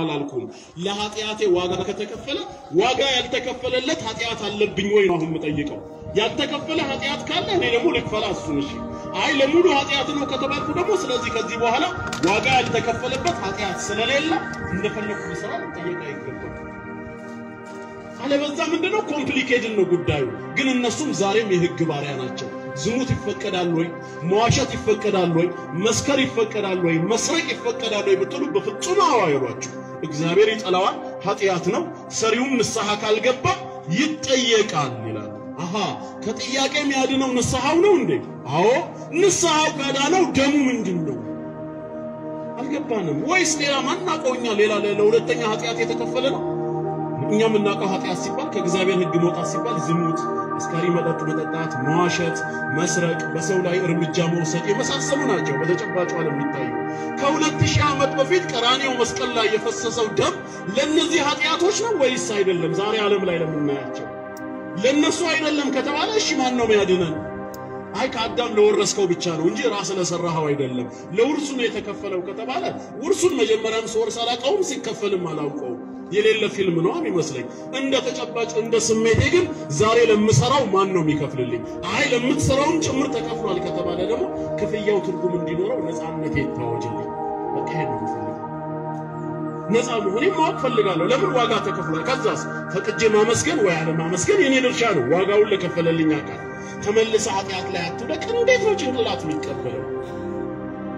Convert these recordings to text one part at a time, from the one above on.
አላልኩም። ለኃጢአቴ ዋጋ ከተከፈለ ዋጋ ያልተከፈለለት ኃጢአት አለብኝ ወይ ነው አሁን የምጠይቀው። ያልተከፈለ ኃጢአት ካለ እኔ ደግሞ ልክፈላ እሱን። እሺ፣ አይ ለሙሉ ኃጢአት ነው ከተባልኩ ደግሞ ስለዚህ ከዚህ በኋላ ዋጋ ያልተከፈለበት ኃጢአት ስለሌለ እንደፈለኩ ልሰራ ልጠየቅ አይገባም። አለበለዚያ ምንድነው complicated ነው ጉዳዩ። ግን እነሱም ዛሬም የህግ ባሪያ ናቸው። ዝሙት ይፈቀዳል ወይ? መዋሸት ይፈቀዳል ወይ? መስከር ይፈቀዳል ወይ? መስረቅ ይፈቀዳል ወይ ብትሉ በፍጹም አዎ እግዚአብሔር ይጠላዋል፣ ኃጢአት ነው። ሰሪውም ንስሐ ካልገባ ይጠየቃል ይላል። አሃ ከጥያቄ የሚያድነው ንስሐው ነው እንዴ? አዎ ንስሐው ካዳነው ደሙ ምንድን ነው? አልገባንም። ወይስ ሌላ እኛ ሌላ ለሁለተኛ ኃጢአት የተከፈለ ነው? እኛ የምናውቀው ኃጢአት ሲባል ከእግዚአብሔር ሕግ መውጣት ሲባል ዝሙት፣ አስካሪ መጠጥ መጠጣት፣ መዋሸት፣ መስረቅ፣ በሰው ላይ እርምጃ መውሰድ የመሳሰሉ ናቸው። በተጨባጭ ዓለም የሚታዩ ከሁለት ሺህ ዓመት በፊት ቀራኔው መስቀል ላይ የፈሰሰው ደም ለእነዚህ ኃጢአቶች ነው ወይስ አይደለም? ዛሬ ዓለም ላይ ለምናያቸው ለእነሱ አይደለም ከተባለ እሺ ማን ነው የሚያድነን? አይ ከአዳም ለወረስከው ብቻ ነው እንጂ ራስ ለሰራኸው አይደለም። ለውርሱ ነው የተከፈለው ከተባለ ውርሱን መጀመሪያም ስወርስ አላውቀውም፣ ሲከፈልም አላውቀውም። የሌለ ፊልም ነው የሚመስለኝ። እንደ ተጨባጭ እንደ ስሜቴ ግን ዛሬ ለምሰራው ማን ነው የሚከፍልልኝ? አይ ለምትሰራውን ጭምር ተከፍሏል ከተባለ ደግሞ ክፍያው ትርጉም እንዲኖረው ነፃነቴ ይታወጅልኝ። በቃ ይሄን ነው ነፃ መሆኔን ማወቅ ፈልጋለሁ። ለምን ዋጋ ተከፍሏል። ከዛስ ፈቅጄ ማመስገን ወይ አለማመስገን የኔ ድርሻ ነው። ዋጋውን ለከፈለልኝ አካል ተመልሰ ኃጢአት ላይ አትውደቅ። እንዴት ነው ጭንቅላት የሚቀበለው?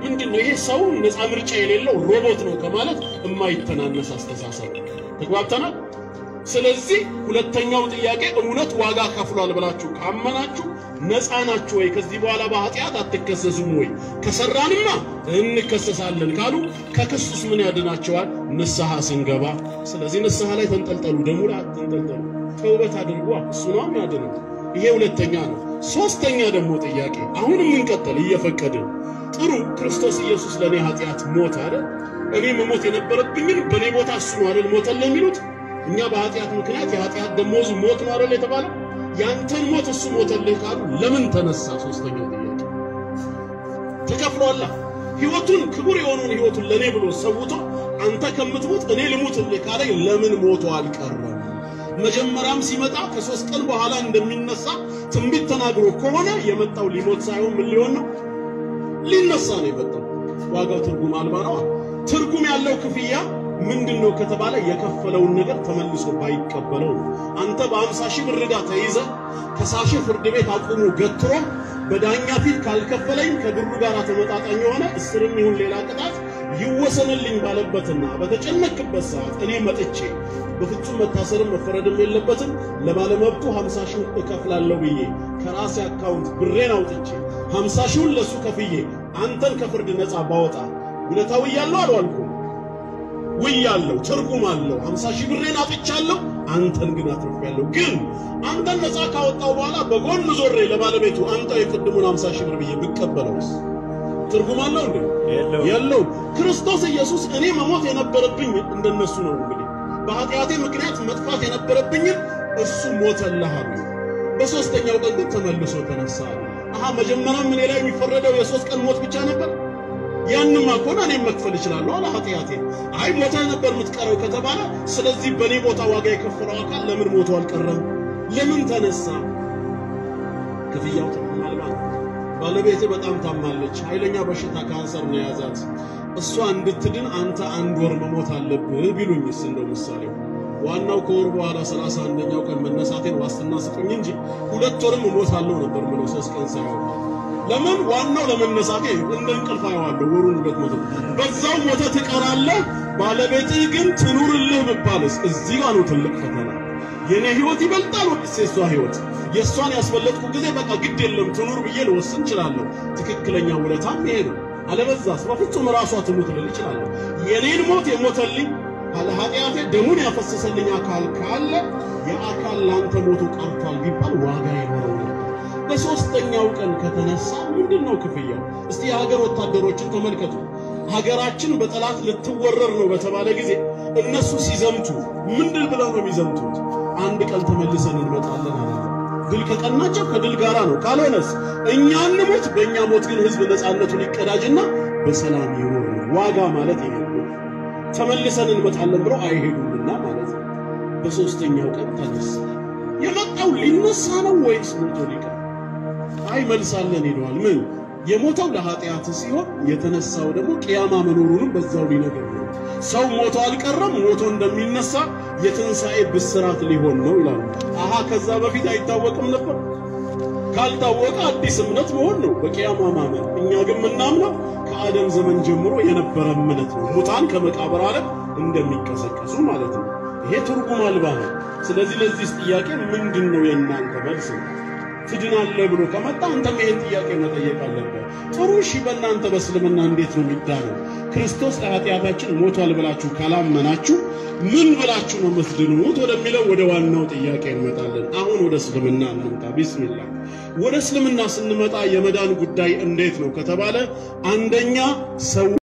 ምንድን ነው ይሄ? ሰው ነፃ ምርጫ የሌለው ሮቦት ነው ከማለት የማይተናነስ አስተሳሰብ። ተግባብተናል። ስለዚህ ሁለተኛው ጥያቄ እውነት ዋጋ ከፍሏል ብላችሁ ካመናችሁ ነፃ ናችሁ ወይ? ከዚህ በኋላ በኃጢአት አትከሰሱም ወይ? ከሰራንማ እንከሰሳለን ካሉ ከክሱስ ምን ያድናቸዋል? ንስሐ ስንገባ። ስለዚህ ንስሐ ላይ ተንጠልጠሉ፣ ደሙ ላይ አትንጠልጠሉ። ተውበት አድርጓ፣ እሱ ነው የሚያድነው። ይሄ ሁለተኛ ነው። ሶስተኛ ደግሞ ጥያቄ አሁንም እንቀጥል እየፈቀድን ጥሩ ክርስቶስ ኢየሱስ ለእኔ ኃጢአት ሞት አለ። እኔ መሞት የነበረብኝን በእኔ ቦታ እሱ ነው አይደል ሞተል የሚሉት እኛ በኃጢአት ምክንያት የኃጢአት ደሞዙ ሞት ነው አይደል የተባለው? ያንተን ሞት እሱ ሞተልህ ካሉ ለምን ተነሳ? ሶስተኛው ጥያቄ ተከፍሏላ። ህይወቱን ክቡር የሆነውን ህይወቱን ለእኔ ብሎ ሰውቶ አንተ ከምትሞት እኔ ልሙትልህ ካለኝ ለምን ሞቶ አልቀረም? መጀመሪያም ሲመጣ ከሶስት ቀን በኋላ እንደሚነሳ ትንቢት ተናግሮ ከሆነ የመጣው ሊሞት ሳይሆን ምን ሊሆን ነው? ሊነሳ ነው የመጣው። ዋጋው ትርጉም አልባ ነው። ትርጉም ያለው ክፍያ ምንድን ነው ከተባለ የከፈለውን ነገር ተመልሶ ባይቀበለው ነው። አንተ በአምሳ ሺህ ብር ዕዳ ተይዘህ ከሳሽ ፍርድ ቤት አቁሞ ገትሮ በዳኛ ፊት ካልከፈለኝ ከብሩ ጋር ተመጣጣኝ የሆነ እስርም ይሁን ሌላ ቅጣት ይወሰንልኝ ባለበትና በተጨነቅበት ሰዓት እኔ መጥቼ በፍጹም መታሰርም መፈረድም የለበትም ለባለመብቱ ሀምሳ ሺህ እከፍላለሁ ብዬ ከራሴ account ብሬን አውጥቼ ሀምሳ ሺውን ለሱ ከፍዬ አንተን ከፍርድ ነፃ ባወጣ ውለታ ውያለሁ አልዋልኩም ውያለሁ፣ ትርጉም አለው። ሀምሳ ሺህ ብሬን አጥቻለሁ፣ አንተን ግን አትርፌያለሁ። ግን አንተን ነፃ ካወጣው በኋላ በጎን ዞሬ ለባለቤቱ አንተ የቅድሙን ሀምሳ ሺህ ብር ብዬ ብቀበለውስ ትርጉም አለው እንዴ? የለውም። ክርስቶስ ኢየሱስ እኔ መሞት የነበረብኝ እንደነሱ ነው። እንግዲህ በኃጢአቴ ምክንያት መጥፋት የነበረብኝን እሱ ሞተልህ አሉ። በሦስተኛው ቀን ግን ተመልሶ ተነሳ። አሃ መጀመሪያም እኔ ላይ የሚፈረደው የሶስት ቀን ሞት ብቻ ነበር። ያንማ ከሆነ እኔም መክፈል እችላለሁ አለ ኃጢአቴ። አይ ሞተ ነበር የምትቀረው ከተባለ ስለዚህ በእኔ ቦታ ዋጋ የከፈለው አካል ለምን ሞቶ አልቀረም? ለምን ተነሳ? ክፍያው ነው። ባለቤቴ በጣም ታማለች። ኃይለኛ በሽታ ካንሰር ነው የያዛት። እሷ እንድትድን አንተ አንድ ወር መሞት አለብህ ቢሉኝስ? እንደው ምሳሌው ዋናው ከወር በኋላ ሰላሳ አንደኛው ቀን መነሳቴን ዋስትና ስጡኝ እንጂ ሁለት ወርም እሞታለሁ ነበር ምለው ሶስት ቀን ሳይሆን ለምን ዋናው ለመነሳቴ እንደ እንቅልፍ አየዋለሁ። ወሩን ሁለት መቶ በዛው ሞተ ትቀራለህ። ባለቤትህ ግን ትኑርልህ ብባልስ? እዚህ ጋር ነው ትልቅ ፈተና። የኔ ህይወት ይበልጣል ወይስ የሷ ህይወት? የእሷን ያስበለጥኩ ጊዜ በቃ ግድ የለም ትኑር ብዬ ልወስን እችላለሁ። ትክክለኛ ውለታም ይሄ ነው። አለበዛስ በፍጹም ራሷ ትሙት ልል እችላለሁ። የኔን ሞት የሞተልኝ ኃጢአቴ ደሙን ያፈሰሰልኝ አካል ካለ የአካል ላንተ ሞቱ ቀርቷል ቢባል ዋጋ ይኖረው በሶስተኛው ቀን ከተነሳ ምንድን ነው ክፍያው? እስቲ የሀገር ወታደሮችን ተመልከቱ። ሀገራችን በጠላት ልትወረር ነው በተባለ ጊዜ እነሱ ሲዘምቱ ምንድን ብለው ነው የሚዘምቱት? አንድ ቀን ተመልሰን እንመጣለን አለ። ድል ከቀናቸው ከድል ጋራ ነው። ካልሆነስ እኛ እንሞት፣ በእኛ ሞት ግን ህዝብ ነፃነቱን ይቀዳጅና በሰላም ይኖር ዋጋ ማለት ይሄ ተመልሰን እንመጣለን ብለው አይሄዱምና ማለት ነው። በሶስተኛው ቀን ተነሳ። የመጣው ሊነሳ ነው ወይስ ሞቶ ሊቀር? አይ መልሳለን ሄደዋል። ምን የሞተው ለኃጢአት ሲሆን የተነሳው ደግሞ ቅያማ መኖሩንም በዛው ሊነገር ነው። ሰው ሞቶ አልቀረም፣ ሞቶ እንደሚነሳ የትንሣኤ ብስራት ሊሆን ነው ይላሉ። አሃ ከዛ በፊት አይታወቅም ነበር። ካልታወቀ አዲስ እምነት መሆን ነው በቅያማ ማመን። እኛ ግን ምናምነው ከአደም ዘመን ጀምሮ የነበረ እምነት ነው። ሙታን ከመቃብር ዓለም እንደሚቀሰቀሱ ማለት ነው። ይሄ ትርጉም አልባ ነው። ስለዚህ ለዚህ ጥያቄ ምንድን ነው የእናንተ መልስ ነው? ትድናለህ ብሎ ከመጣ አንተም ይሄን ጥያቄ መጠየቅ አለብህ። ጥሩ እሺ፣ በእናንተ በእስልምና እንዴት ነው የሚዳነው? ክርስቶስ ለኃጢአታችን ሞቷል ብላችሁ ካላመናችሁ ምን ብላችሁ ነው የምትድኑት ወደሚለው ወደ ዋናው ጥያቄ እንመጣለን። አሁን ወደ እስልምና እንምጣ። ቢስሚላህ። ወደ እስልምና ስንመጣ የመዳን ጉዳይ እንዴት ነው ከተባለ አንደኛ ሰው